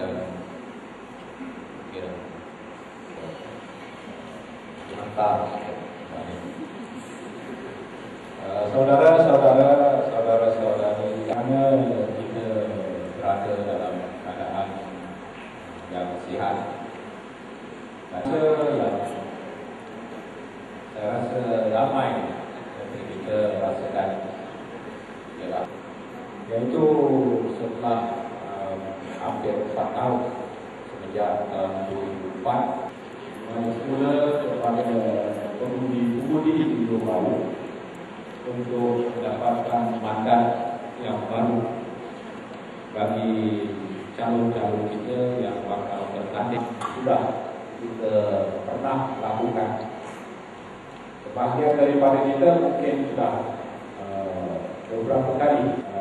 kan saudara-saudara eh, saudara-saudari karena kita berada dalam keadaan yang sihat? Rasa yang saya rasa ramai seperti kita rasakan ialah iaitu setelah hampir 4 tahun sejak tahun 2004 Mari semula kepada pengundi-pengundi di Pulau untuk mendapatkan mandat yang baru bagi calon-calon kita yang bakal bertanding. Sudah kita pernah lakukan. Sebahagian daripada kita mungkin sudah uh, beberapa kali uh,